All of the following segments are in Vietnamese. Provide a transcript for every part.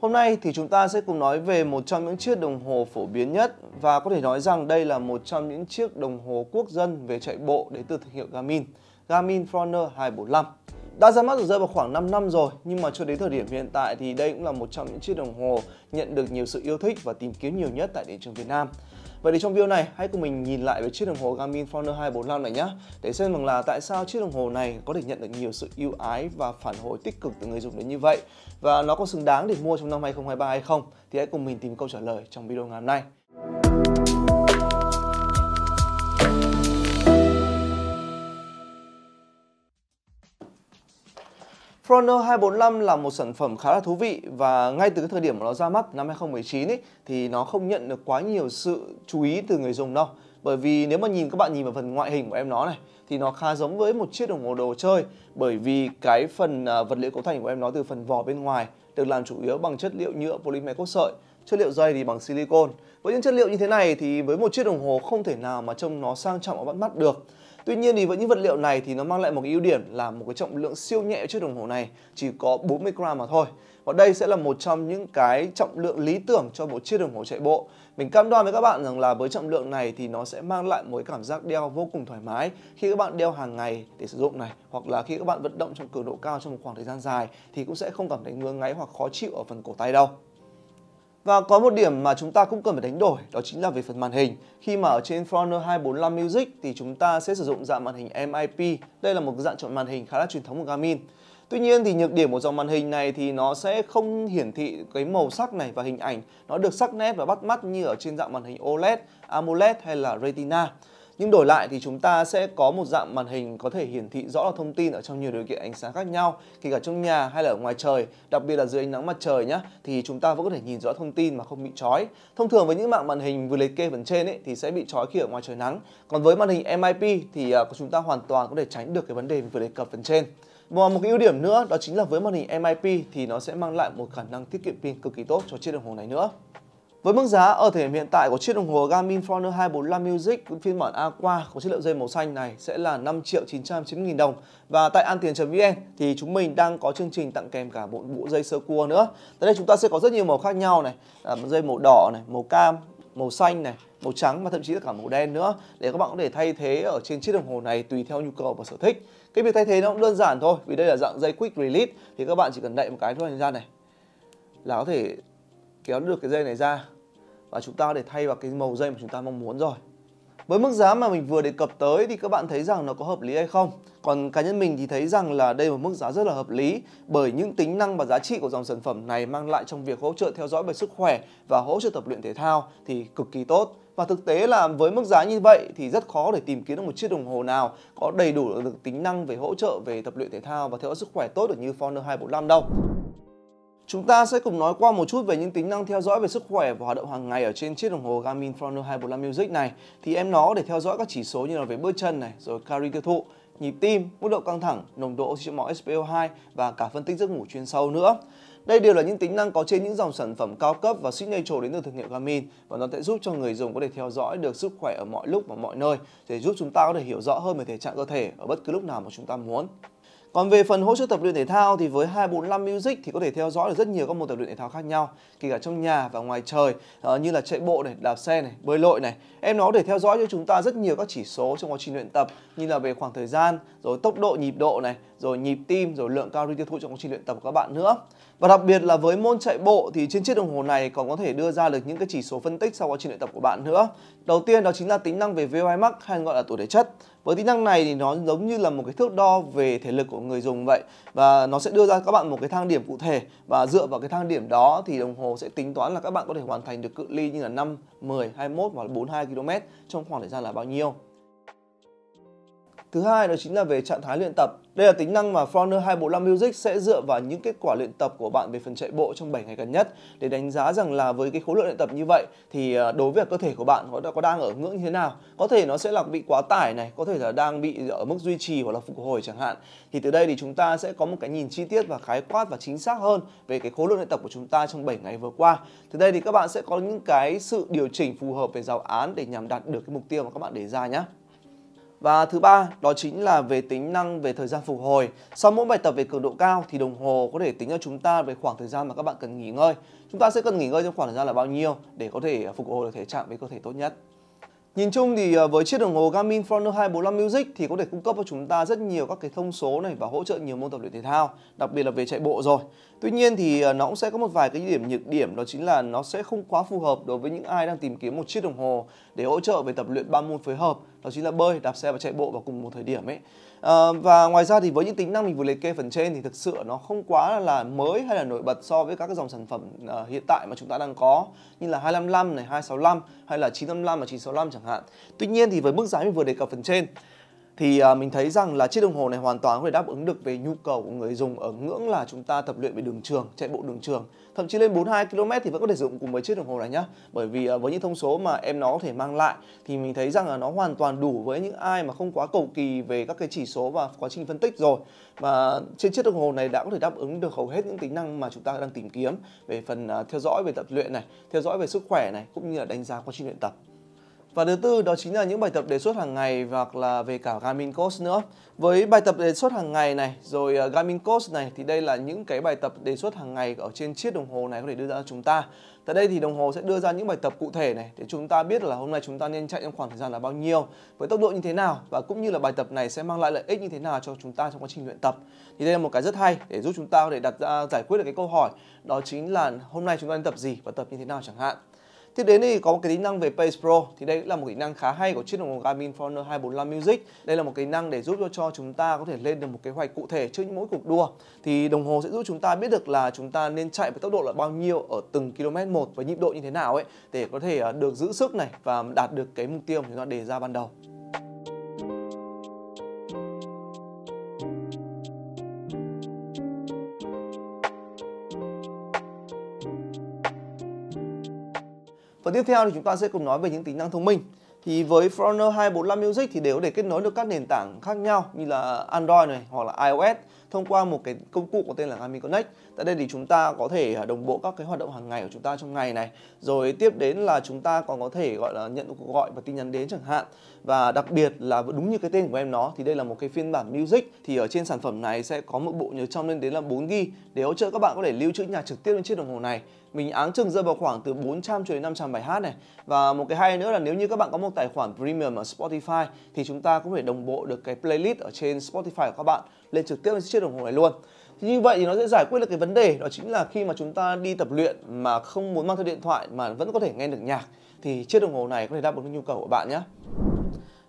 Hôm nay thì chúng ta sẽ cùng nói về một trong những chiếc đồng hồ phổ biến nhất và có thể nói rằng đây là một trong những chiếc đồng hồ quốc dân về chạy bộ đến từ thương hiệu Garmin, Garmin Forerunner 245. Đã ra mắt được rơi vào khoảng 5 năm rồi, nhưng mà cho đến thời điểm hiện tại thì đây cũng là một trong những chiếc đồng hồ nhận được nhiều sự yêu thích và tìm kiếm nhiều nhất tại thị trường Việt Nam. Vậy thì trong video này, hãy cùng mình nhìn lại về chiếc đồng hồ Garmin Forerunner 245 này nhé để xem rằng là tại sao chiếc đồng hồ này có thể nhận được nhiều sự yêu ái và phản hồi tích cực từ người dùng đến như vậy, và nó có xứng đáng để mua trong năm 2023 hay không thì hãy cùng mình tìm câu trả lời trong video ngày hôm nay. Chrono 245 là một sản phẩm khá là thú vị và ngay từ cái thời điểm mà nó ra mắt năm 2019 ấy, thì nó không nhận được quá nhiều sự chú ý từ người dùng đâu. Bởi vì nếu mà nhìn các bạn nhìn vào phần ngoại hình của em nó này thì nó khá giống với một chiếc đồng hồ đồ chơi bởi vì cái phần à, vật liệu cấu thành của em nó từ phần vỏ bên ngoài được làm chủ yếu bằng chất liệu nhựa polymer cốt sợi, chất liệu dây thì bằng silicon. Với những chất liệu như thế này thì với một chiếc đồng hồ không thể nào mà trông nó sang trọng và bắt mắt được. Tuy nhiên thì với những vật liệu này thì nó mang lại một cái ưu điểm là một cái trọng lượng siêu nhẹ chiếc đồng hồ này, chỉ có 40 gram mà thôi. Và đây sẽ là một trong những cái trọng lượng lý tưởng cho một chiếc đồng hồ chạy bộ. Mình cam đoan với các bạn rằng là với trọng lượng này thì nó sẽ mang lại một cái cảm giác đeo vô cùng thoải mái khi các bạn đeo hàng ngày để sử dụng này, hoặc là khi các bạn vận động trong cường độ cao trong một khoảng thời gian dài thì cũng sẽ không cảm thấy ngứa ngáy hoặc khó chịu ở phần cổ tay đâu. Và có một điểm mà chúng ta cũng cần phải đánh đổi đó chính là về phần màn hình. Khi mà ở trên Forerunner 245 Music thì chúng ta sẽ sử dụng dạng màn hình MIP. Đây là một dạng chọn màn hình khá là truyền thống của Garmin. Tuy nhiên thì nhược điểm của dòng màn hình này thì nó sẽ không hiển thị cái màu sắc này và hình ảnh nó được sắc nét và bắt mắt như ở trên dạng màn hình OLED, AMOLED hay là Retina. Nhưng đổi lại thì chúng ta sẽ có một dạng màn hình có thể hiển thị rõ là thông tin ở trong nhiều điều kiện ánh sáng khác nhau, kể cả trong nhà hay là ở ngoài trời, đặc biệt là dưới ánh nắng mặt trời nhé, thì chúng ta vẫn có thể nhìn rõ thông tin mà không bị chói. Thông thường với những mạng màn hình vừa liệt kê phần trên ấy thì sẽ bị chói khi ở ngoài trời nắng. Còn với màn hình MIP thì à, chúng ta hoàn toàn có thể tránh được cái vấn đề vừa đề cập phần trên. Và một cái ưu điểm nữa đó chính là với màn hình MIP thì nó sẽ mang lại một khả năng tiết kiệm pin cực kỳ tốt cho chiếc đồng hồ này nữa. Với mức giá ở thời điểm hiện tại của chiếc đồng hồ Garmin Forerunner 245 Music phiên bản Aqua có chất liệu dây màu xanh này sẽ là 5 triệu 990 nghìn đồng và tại antien.vn thì chúng mình đang có chương trình tặng kèm cả bộ bộ dây sơ cua nữa. Tại đây chúng ta sẽ có rất nhiều màu khác nhau này, à, dây màu đỏ này, màu cam, màu xanh này, màu trắng và thậm chí là cả màu đen nữa để các bạn có thể thay thế ở trên chiếc đồng hồ này tùy theo nhu cầu và sở thích. Cái việc thay thế nó cũng đơn giản thôi vì đây là dạng dây quick release thì các bạn chỉ cần đậy một cái thôi ra này là có thể kéo được cái dây này ra và chúng ta có thể thay vào cái màu dây mà chúng ta mong muốn rồi. Với mức giá mà mình vừa đề cập tới thì các bạn thấy rằng nó có hợp lý hay không? Còn cá nhân mình thì thấy rằng là đây là một mức giá rất là hợp lý bởi những tính năng và giá trị của dòng sản phẩm này mang lại trong việc hỗ trợ theo dõi về sức khỏe và hỗ trợ tập luyện thể thao thì cực kỳ tốt. Và thực tế là với mức giá như vậy thì rất khó để tìm kiếm được một chiếc đồng hồ nào có đầy đủ được tính năng về hỗ trợ về tập luyện thể thao và theo dõi sức khỏe tốt được như Forerunner 245 đâu. Chúng ta sẽ cùng nói qua một chút về những tính năng theo dõi về sức khỏe và hoạt động hàng ngày ở trên chiếc đồng hồ Garmin Forerunner 245 Music này. Thì em nó để theo dõi các chỉ số như là về bước chân này, rồi calorie tiêu thụ, nhịp tim, mức độ căng thẳng, nồng độ oxy trong máu SpO2 và cả phân tích giấc ngủ chuyên sâu nữa. Đây đều là những tính năng có trên những dòng sản phẩm cao cấp và signature đến từ thương hiệu Garmin và nó sẽ giúp cho người dùng có thể theo dõi được sức khỏe ở mọi lúc và mọi nơi để giúp chúng ta có thể hiểu rõ hơn về thể trạng cơ thể ở bất cứ lúc nào mà chúng ta muốn. Còn về phần hỗ trợ tập luyện thể thao thì với 245 Music thì có thể theo dõi được rất nhiều các môn tập luyện thể thao khác nhau, kể cả trong nhà và ngoài trời ờ, như là chạy bộ này, đạp xe này, bơi lội này. Em nó có thể theo dõi cho chúng ta rất nhiều các chỉ số trong quá trình luyện tập như là về khoảng thời gian, rồi tốc độ nhịp độ này, rồi nhịp tim, rồi lượng calo tiêu thụ trong quá trình luyện tập của các bạn nữa. Và đặc biệt là với môn chạy bộ thì trên chiếc đồng hồ này còn có thể đưa ra được những cái chỉ số phân tích sau quá trình luyện tập của bạn nữa. Đầu tiên đó chính là tính năng về VO2 max hay gọi là tuổi thể chất. Với tính năng này thì nó giống như là một cái thước đo về thể lực của người dùng vậy và nó sẽ đưa ra các bạn một cái thang điểm cụ thể và dựa vào cái thang điểm đó thì đồng hồ sẽ tính toán là các bạn có thể hoàn thành được cự ly như là 5, 10, 21 hoặc là 42 km trong khoảng thời gian là bao nhiêu. Thứ hai đó chính là về trạng thái luyện tập. Đây là tính năng mà Forerunner 245 Music sẽ dựa vào những kết quả luyện tập của bạn về phần chạy bộ trong 7 ngày gần nhất để đánh giá rằng là với cái khối lượng luyện tập như vậy thì ờ, đối với cơ thể của bạn có, có đang ở ngưỡng như thế nào. Có thể nó sẽ là bị quá tải này, có thể là đang bị ở mức duy trì hoặc là phục hồi chẳng hạn. Thì từ đây thì chúng ta sẽ có một cái nhìn chi tiết và khái quát và chính xác hơn về cái khối lượng luyện tập của chúng ta trong 7 ngày vừa qua. Từ đây thì các bạn sẽ có những cái sự điều chỉnh phù hợp về giáo án để nhằm đạt được cái mục tiêu mà các bạn đề ra nhé. Và thứ ba đó chính là về tính năng về thời gian phục hồi. Sau mỗi bài tập về cường độ cao thì đồng hồ có thể tính cho chúng ta về khoảng thời gian mà các bạn cần nghỉ ngơi. Chúng ta sẽ cần nghỉ ngơi trong khoảng thời gian là bao nhiêu để có thể à, phục hồi được thể trạng với cơ thể tốt nhất. Nhìn chung thì à, với chiếc đồng hồ Garmin Forerunner 245 Music thì có thể cung cấp cho chúng ta rất nhiều các cái thông số này và hỗ trợ nhiều môn tập luyện thể thao, đặc biệt là về chạy bộ rồi. Tuy nhiên thì à, nó cũng sẽ có một vài cái điểm nhược điểm đó chính là nó sẽ không quá phù hợp đối với những ai đang tìm kiếm một chiếc đồng hồ để hỗ trợ về tập luyện ba môn phối hợp, đó chính là bơi, đạp xe và chạy bộ vào cùng một thời điểm ấy. À, và ngoài ra thì với những tính năng mình vừa liệt kê phần trên thì thực sự nó không quá là mới hay là nổi bật so với các cái dòng sản phẩm uh, hiện tại mà chúng ta đang có như là 255 này, 265 hay là 955 và 965 chẳng hạn. Tuy nhiên thì với mức giá mình vừa đề cập phần trên thì à, mình thấy rằng là chiếc đồng hồ này hoàn toàn có thể đáp ứng được về nhu cầu của người dùng ở ngưỡng là chúng ta tập luyện về đường trường, chạy bộ đường trường. Thậm chí lên 42 km thì vẫn có thể dùng cùng với chiếc đồng hồ này nhá. Bởi vì à, với những thông số mà em nó có thể mang lại thì mình thấy rằng là nó hoàn toàn đủ với những ai mà không quá cầu kỳ về các cái chỉ số và quá trình phân tích rồi. Và trên chiếc đồng hồ này đã có thể đáp ứng được hầu hết những tính năng mà chúng ta đang tìm kiếm về phần à, theo dõi về tập luyện này, theo dõi về sức khỏe này cũng như là đánh giá quá trình luyện tập. Và thứ tư đó chính là những bài tập đề xuất hàng ngày hoặc là về cả Garmin Coach nữa. Với bài tập đề xuất hàng ngày này rồi ờ, Garmin Coach này thì đây là những cái bài tập đề xuất hàng ngày ở trên chiếc đồng hồ này có thể đưa ra cho chúng ta. Tại đây thì đồng hồ sẽ đưa ra những bài tập cụ thể này để chúng ta biết là hôm nay chúng ta nên chạy trong khoảng thời gian là bao nhiêu, với tốc độ như thế nào và cũng như là bài tập này sẽ mang lại lợi ích như thế nào cho chúng ta trong quá trình luyện tập. Thì đây là một cái rất hay để giúp chúng ta có thể đặt ra giải quyết được cái câu hỏi đó chính là hôm nay chúng ta nên tập gì và tập như thế nào chẳng hạn. Tiếp đến thì có một cái tính năng về Pace Pro thì đây cũng là một tính năng khá hay của chiếc đồng hồ Garmin Forerunner 245 Music. Đây là một tính năng để giúp cho, chúng ta có thể lên được một kế hoạch cụ thể trước những mỗi cuộc đua. Thì đồng hồ sẽ giúp chúng ta biết được là chúng ta nên chạy với tốc độ là bao nhiêu ở từng km một và nhịp độ như thế nào ấy để có thể à, được giữ sức này và đạt được cái mục tiêu mà chúng ta đề ra ban đầu. Và tiếp theo thì chúng ta sẽ cùng nói về những tính năng thông minh. Thì với Forerunner 245 Music thì đều để kết nối được các nền tảng khác nhau như là Android này hoặc là iOS thông qua một cái công cụ có tên là Garmin Connect. Tại đây thì chúng ta có thể à, đồng bộ các cái hoạt động hàng ngày của chúng ta trong ngày này. Rồi tiếp đến là chúng ta còn có thể, gọi là, nhận cuộc gọi và tin nhắn đến chẳng hạn. Và đặc biệt là đúng như cái tên của em nó thì đây là một cái phiên bản Music thì ở trên sản phẩm này sẽ có một bộ nhớ trong lên đến là 4 GB để hỗ trợ các bạn có thể lưu trữ nhạc trực tiếp lên chiếc đồng hồ này. Mình áng chừng rơi vào khoảng từ 400 cho đến 500 bài hát này. Và một cái hay nữa là nếu như các bạn có một tài khoản premium ở Spotify, thì chúng ta cũng có thể đồng bộ được cái playlist ở trên Spotify của các bạn lên trực tiếp lên chiếc đồng hồ này luôn. Thì như vậy thì nó sẽ giải quyết được cái vấn đề, đó chính là khi mà chúng ta đi tập luyện mà không muốn mang theo điện thoại mà vẫn có thể nghe được nhạc, thì chiếc đồng hồ này có thể đáp ứng được nhu cầu của bạn nhé.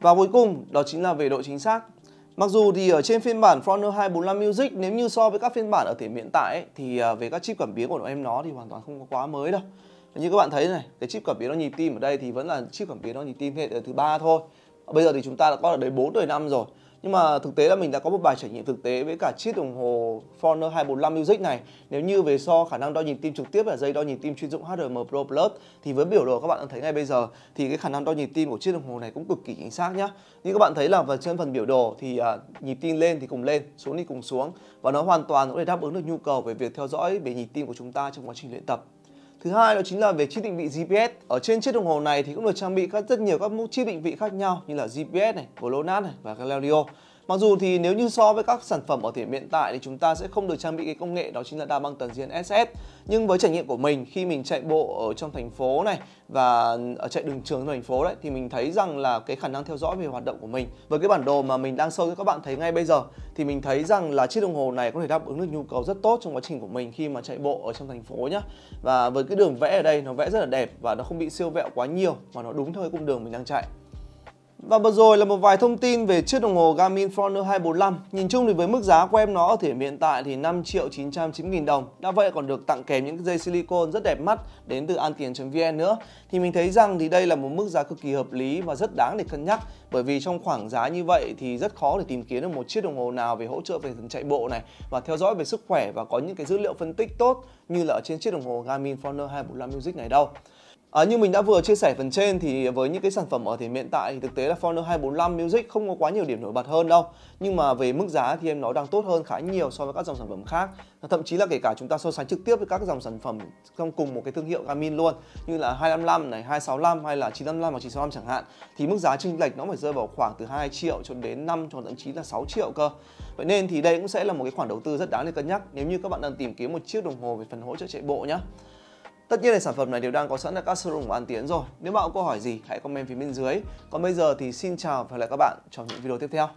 Và cuối cùng, đó chính là về độ chính xác. Mặc dù thì ở trên phiên bản Forerunner 245 Music nếu như so với các phiên bản ở thời điểm hiện tại ấy, thì à, về các chip cảm biến của em nó thì hoàn toàn không có quá mới đâu. Như các bạn thấy này, cái chip cảm biến nó nhịp tim ở đây thì vẫn là chip cảm biến nó nhịp tim thế hệ thứ ba thôi. Bây giờ thì chúng ta đã có ở đấy 4 đời năm rồi nhưng mà thực tế là mình đã có một bài trải nghiệm thực tế với cả chiếc đồng hồ Forner 245 Music này. Nếu như về so khả năng đo nhịp tim trực tiếp là dây đo nhịp tim chuyên dụng HRM Pro Plus thì với biểu đồ các bạn thấy ngay bây giờ thì cái khả năng đo nhịp tim của chiếc đồng hồ này cũng cực kỳ chính xác nhá. Như các bạn thấy là vào trên phần biểu đồ thì à, nhịp tim lên thì cùng lên xuống thì cùng xuống. Và nó hoàn toàn có thể đáp ứng được nhu cầu về việc theo dõi về nhịp tim của chúng ta trong quá trình luyện tập. Thứ hai đó chính là về chip định vị GPS. Ở trên chiếc đồng hồ này thì cũng được trang bị các rất nhiều các chip định vị khác nhau như là GPS này, GLONASS này và Galileo. Mặc dù thì nếu như so với các sản phẩm ở thời điểm hiện tại thì chúng ta sẽ không được trang bị cái công nghệ đó chính là đa băng tần diên SS. Nhưng với trải nghiệm của mình, khi mình chạy bộ ở trong thành phố này và ở chạy đường trường thành phố đấy, thì mình thấy rằng là cái khả năng theo dõi về hoạt động của mình với cái bản đồ mà mình đang sâu cho các bạn thấy ngay bây giờ, thì mình thấy rằng là chiếc đồng hồ này có thể đáp ứng được nhu cầu rất tốt trong quá trình của mình khi mà chạy bộ ở trong thành phố nhá. Và với cái đường vẽ ở đây nó vẽ rất là đẹp và nó không bị siêu vẹo quá nhiều mà nó đúng theo cái cung đường mình đang chạy. Và vừa rồi là một vài thông tin về chiếc đồng hồ Garmin Forerunner 245. Nhìn chung thì với mức giá của em nó ở thời điểm hiện tại thì 5 triệu 990 nghìn đồng. Đã vậy còn được tặng kèm những dây silicon rất đẹp mắt đến từ antien.vn nữa. Thì mình thấy rằng thì đây là một mức giá cực kỳ hợp lý và rất đáng để cân nhắc. Bởi vì trong khoảng giá như vậy thì rất khó để tìm kiếm được một chiếc đồng hồ nào về hỗ trợ về phần chạy bộ này và theo dõi về sức khỏe và có những cái dữ liệu phân tích tốt như là ở trên chiếc đồng hồ Garmin Forerunner 245 Music này đâu. À, như mình đã vừa chia sẻ phần trên thì với những cái sản phẩm ở thời hiện tại thì thực tế là Forner 245 Music không có quá nhiều điểm nổi bật hơn đâu. Nhưng mà về mức giá thì em nó đang tốt hơn khá nhiều so với các dòng sản phẩm khác. Thậm chí là kể cả chúng ta so sánh trực tiếp với các dòng sản phẩm trong cùng một cái thương hiệu Garmin luôn như là 255 này, 265 hay là 955 và 965 chẳng hạn thì mức giá chênh lệch nó phải rơi vào khoảng từ 2 triệu cho đến 5 cho thậm chí là 6 triệu cơ. Vậy nên thì đây cũng sẽ là một cái khoản đầu tư rất đáng để cân nhắc nếu như các bạn đang tìm kiếm một chiếc đồng hồ về phần hỗ trợ chạy bộ nhé. Tất nhiên là sản phẩm này đều đang có sẵn ở các showroom của An Tiến rồi. Nếu bạn có câu hỏi gì, hãy comment phía bên dưới. Còn bây giờ thì xin chào và hẹn gặp lại các bạn trong những video tiếp theo.